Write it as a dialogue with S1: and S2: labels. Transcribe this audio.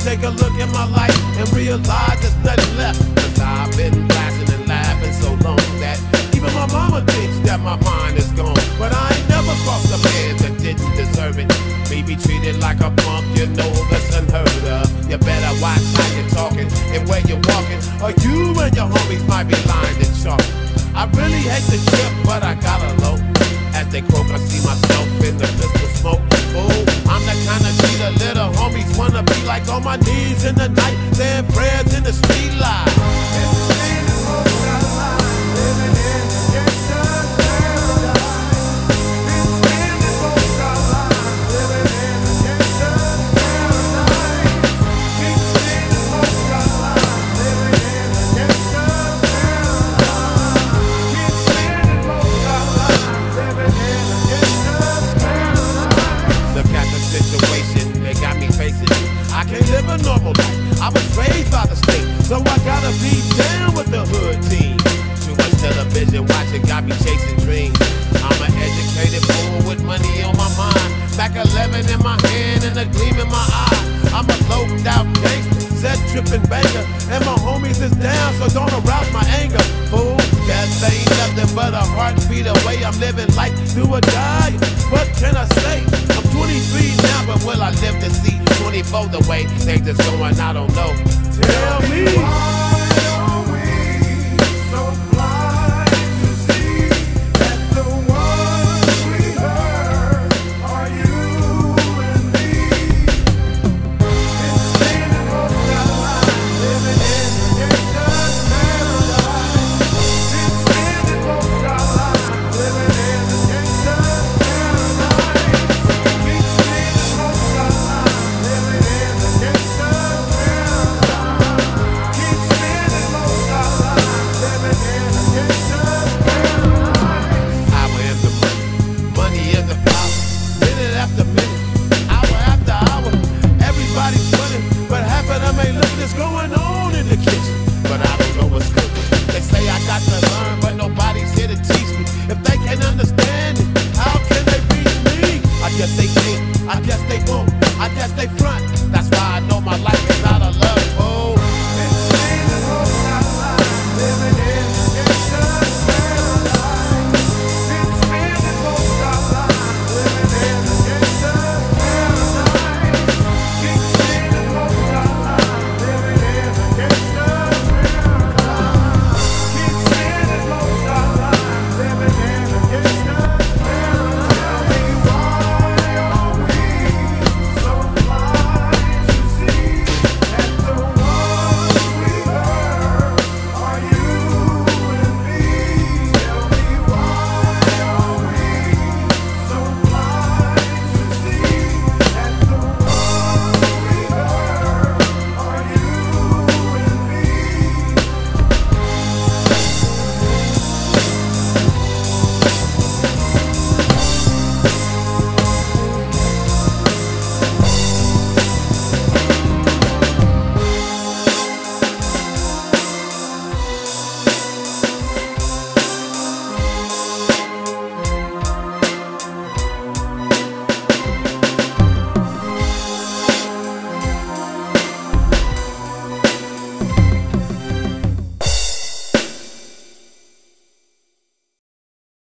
S1: take a look at my life and realize there's nothing left. Cause I've been blasting and laughing so long that even my mama thinks that my mind is gone. But I ain't never crossed a man that didn't deserve it. Me be treated like a punk, you know that's unheard of. You better watch how you're talking and where you're walking, or you and your homies might be lined and chalk. I really hate the trip, but I gotta low. As they croak, I see myself in the pistol like on my knees in the night, saying Back 11 in my hand and a gleam in my eye. I'm a loped out gangster, set tripping banger. And my homies is down, so don't arouse my anger. Fool, death ain't nothing but a heartbeat away. I'm living life do or die. What can I say? I'm 23 now, but will I live to see 24 the way things is going? I don't know. Tell me. I guess they front, that's why